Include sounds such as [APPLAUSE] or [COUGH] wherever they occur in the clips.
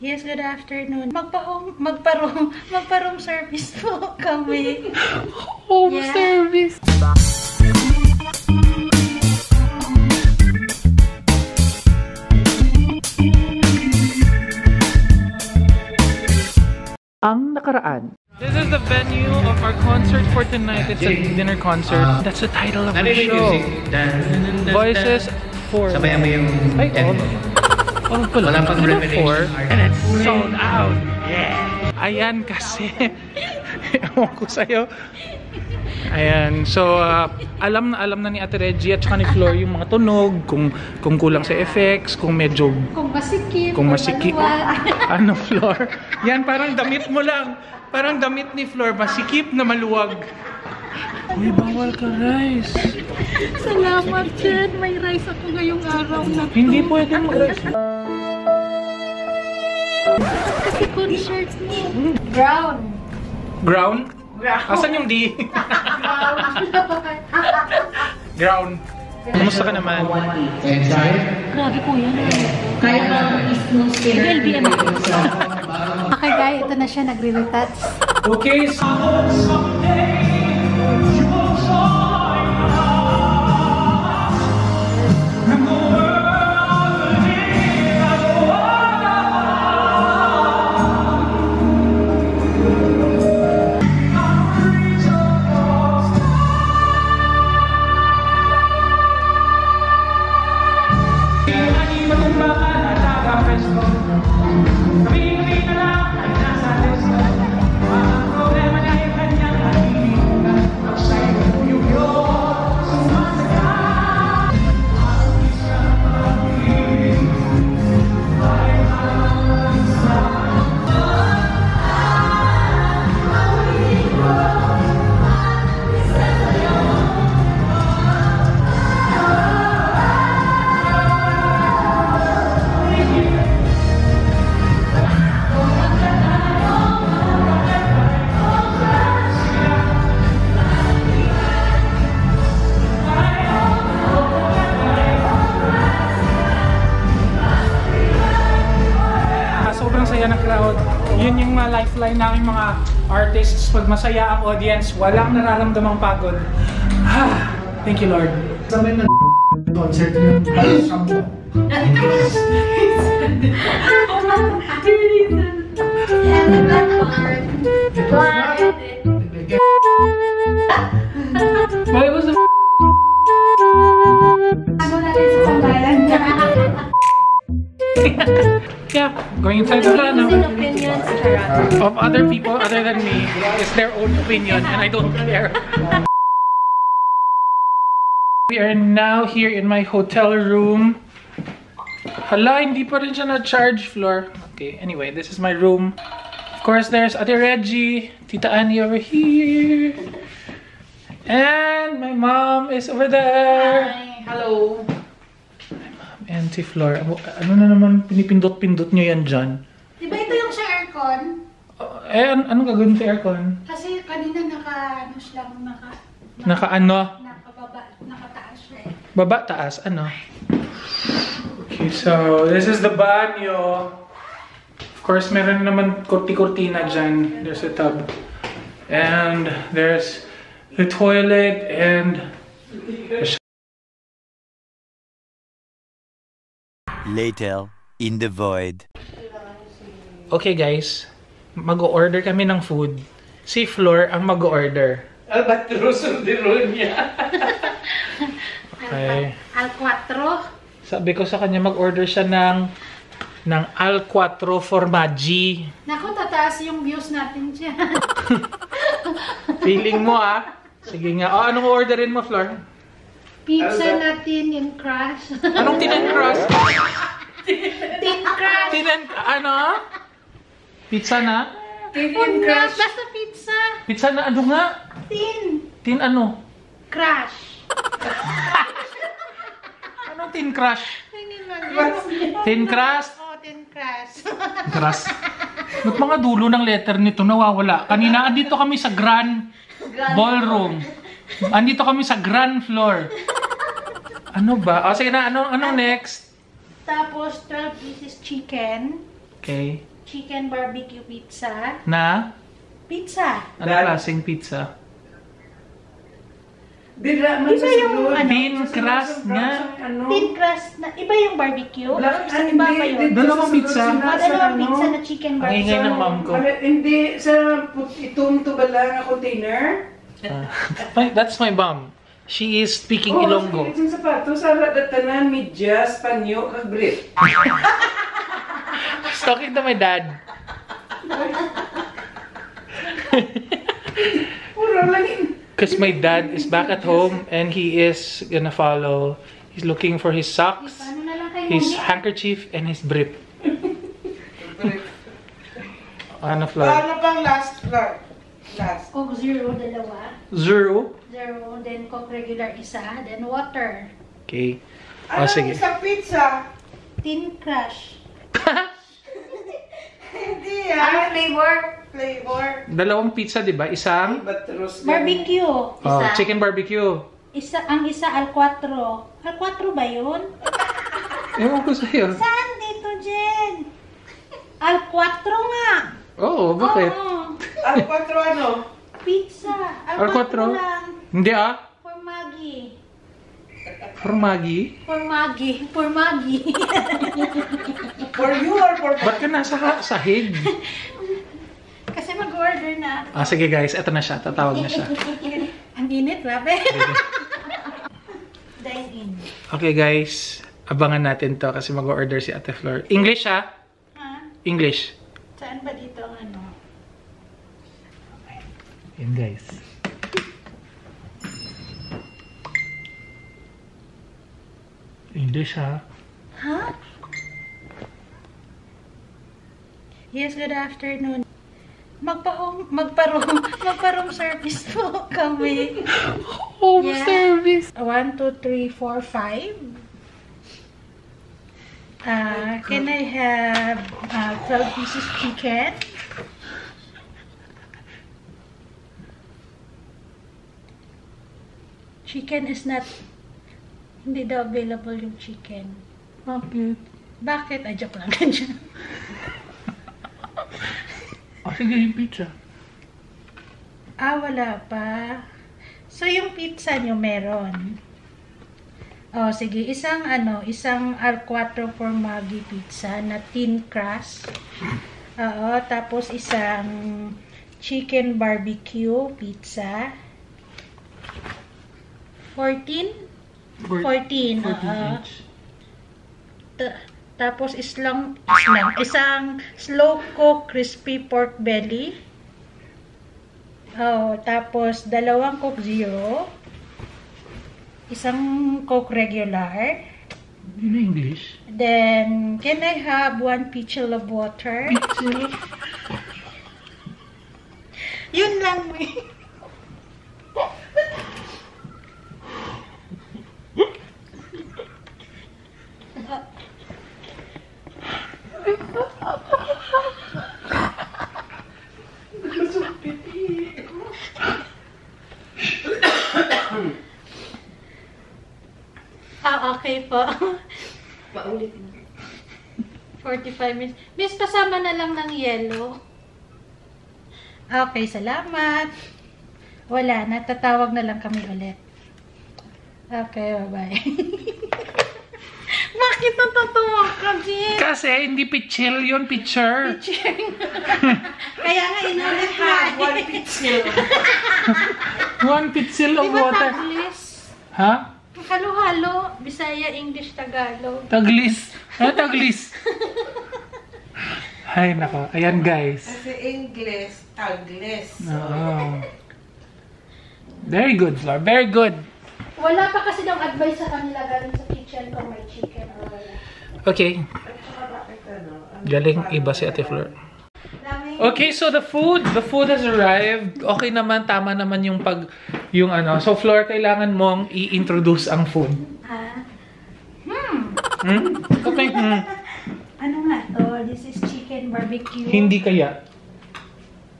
Yes, good afternoon. Magpa-home, magpa-room, [LAUGHS] magpa-room service po kami. Home Yeah. service. Ang nakaraan. This is the venue of our concert for tonight. It's a dinner concert. That's the title of our show. Voices 4. Sabayan mo yung Ay, end. oh. Oh, pala. Wala pang revelation. And it's sold out. Yeah. Ayan kasi. [LAUGHS] Ewan ko sa'yo. Ayan. So, uh, alam na alam na ni Ate Reggie at saka ni Flor yung mga tunog, kung kung kulang sa effects, kung medyo Kung masikip, kung masikip. [LAUGHS] ano, Flor? Yan, parang damit mo lang. Parang damit ni Flor, masikip na maluwag. Uy, bawal ka rice. Salamat, Jen. May rice ako ngayong araw na to. Hindi pwede mag-rice. Kasi concert mo. Brown. Ground? Brown. Asan yung D? Ground. Kumusta ka naman? Grabe po yan. Miguel, BM. Okay, guys. Ito na siya. Nagre-retouch. Okay, so... Yun yung mga lifeline namin mga artists. Pag masaya ang audience, walang nararamdamang pagod. Ah, thank you Lord. Sabay na concert yun. Parang [LAUGHS] of other people other than me is their own opinion and I don't care. We are now here in my hotel room. Hala, hindi pa rin siya na-charge floor. Okay, anyway, this is my room. Of course, there's Ate Reggie, Tita Annie over here. And my mom is over there. Hello. And si Flor, ano ano na naman pinipindot-pindot nyo yan dyan? Di ba ito yung sa aircon? Eh, an anong gagawin sa aircon? Kasi kanina naka, ano siya, naka, Naka ano? nakababa, nakataas siya eh. Baba, taas, ano? Okay, so this is the banyo. Of course, meron naman kurti-kurtina dyan. There's a tub. And there's the toilet and Later, in the void. Okay guys, mag-order kami ng food. Si Flor ang mag-order. Albatros ang niya. Okay. Al 4. Sabi ko sa kanya mag-order siya ng ng Al 4 Formaggi. Naku, tataas yung views natin dyan. [LAUGHS] Feeling mo ah. Sige nga. Oh, anong orderin mo, Flor? Pizza natin in crush. Anong tinan cross? Tin crush. [LAUGHS] Tinan, ano? Pizza na? Tin crush. Basta pizza. Pizza na ano nga? Tin. Tin ano? Crush. [LAUGHS] Anong tin crush? Tin crust? Oh, tin crush. [LAUGHS] Crust. Ba't mga dulo ng letter nito nawawala? Kanina, andito kami sa Grand Ballroom. Andito kami sa Grand Floor. Ano ba? O sige na, ano, ano next? Tapos 12 pieces chicken. Okay. Chicken barbecue pizza. Na? Pizza. Ano Dad? klaseng pizza? Dira man Iba sa yung sulod. ano, Thin Sa crust sulod, nga. sa ano. Thin crust na. Iba yung barbecue? Black, Sa ah, iba hindi, pa yun? dito Dalawang pizza. Ah, dalawang ano. pizza na chicken Ang ingay barbecue. ng mom ko. Hindi, sa put- itong to ba lang nga container? Ah. My- that's my mom. She is speaking Oh, Ilonggo. Sa sapatos, sa tanan, medyas, panyo, kag brief. [LAUGHS] She's talking to my dad. Because my dad is back at home and he is gonna follow. He's looking for his socks, Paano na lang kayo his handkerchief, and his brief. Ano, Flor? Paano pang last floor? Last. Coke zero, dalawa. Zero. Zero, then Coke regular isa, then water. Okay. Ano Oh, sige. isang pizza? Thin crush. Hindi Ano ah. flavor? Flavor. Dalawang pizza, di ba? Isang. Barbecue. oh, Isa. chicken barbecue. Isa, ang isa al cuatro. Al cuatro ba yun? [LAUGHS] Ewan ko sa'yo. Saan dito, Jen? Al cuatro nga. Oo, bakit? Oo. Al quattro ano? Pizza. Al Al, cuatro? cuatro lang. Hindi ah. For Maggie. For Maggie. [LAUGHS] For you or for Ba't ka nasa sahig? [LAUGHS] Kasi mag-order na. Ah, sige guys, eto na siya. Tatawag na siya. [LAUGHS] Ang init, grabe. [LAUGHS] Dine in. Okay guys, abangan natin to kasi mag-order si Ate Flor. English ha? Ha? English. Saan ba dito ang ano? Yan guys. English ha? Ha? Yes, good afternoon. Magpa-home, magpa-room, [LAUGHS] magpa-room service po kami. Home Yeah. service. 1, 2, 3, 4, 5. Uh, can I have uh, 12 pieces chicken? Chicken is not, hindi daw available yung chicken. Bakit? Bakit? Ay, joke lang. [LAUGHS] Sige yung pizza. ah, wala pa. So, yung pizza nyo meron. Oh, sige. Isang ano, isang al quattro formaggi pizza na thin crust. Oo, tapos isang chicken barbecue pizza. 14? 14, oo. each. Ta- tapos islang, islang, isang slow cook crispy pork belly. Oh, tapos dalawang Coke Zero. Isang Coke regular. Na English. Then, can I have one pitchel of water? Yun lang, [LAUGHS] may. Ah, okay po. [LAUGHS] Paulit 45 minutes. Miss, pasama na lang ng yellow. Okay, salamat. Wala na, tatawag na lang kami ulit. Okay, bye-bye. [LAUGHS] Bakit natutuwa ka, Jim? Kasi hindi pichel yun, picture. [LAUGHS] Kaya nga inulit na. One pizza. One pichel Di of ba water. taglis? Ha? Halo-halo. Bisaya, English, Tagalog. Taglis. Ano taglis? [LAUGHS] Ay, nako. Ayan, guys. Kasi English, taglis. Oo. Very good, Flor. Very good. Wala pa kasi ng advice sa kanila galing sa kitchen kung may chicken or wala. Okay. Galing iba si Ate Flor. Okay, so the food, the food has arrived. Okay naman, tama naman yung pag, yung ano. So, Flor, kailangan mong i-introduce ang food. Ah. Hmm. Hmm? Okay, hmm. Ano nga to? This is chicken barbecue. Hindi kaya.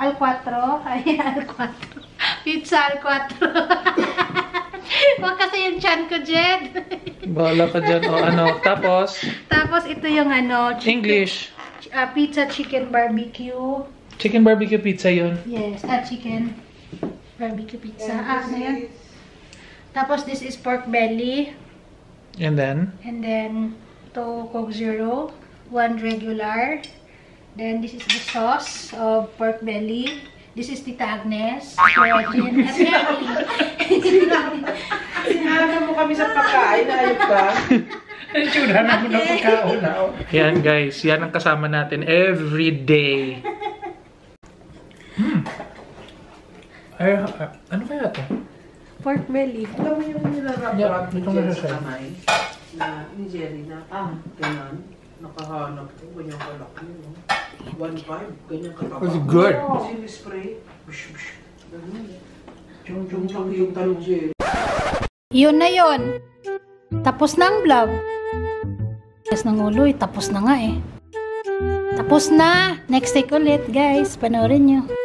Al cuatro. [LAUGHS] Ay, al cuatro. Pizza al cuatro. [LAUGHS] Huwag kasi yung chan ko, Jed. Bahala ka dyan. O ano. Tapos, Tapos ito yung ano. chicken- English. ah, pizza chicken barbecue. Chicken barbecue pizza yun. Yes, ah, chicken barbecue pizza. Ah, ano yan? Tapos this is pork belly. And then, And then, to Coke Zero. One regular. Then, this is the sauce of pork belly. This is Tita Agnes. Regine, at. Sinabi mo kami sa pagkain, ayok ka. Itsura namin ng pagkauna. oh. yan guys, yan ang kasama natin every day. Hmm. Ay, ah, ano kaya to? pork belly. Alam mo yung nilarap-rap Yeah, ni Jerry sa kamay? Na, ni Jerry na, ah, ganyan. Nakahanap ko, ganyan kalaki. No? 1.5, ganyan kataba. It's good. Kasi spray, bush, bush. Ganun. Yung, yung, yung, yung talong Jerry. Yun na yun. Tapos na ang vlog. Yes, ng ulo eh. Tapos na nga eh. Tapos na. Next take ulit, guys. Panoorin nyo.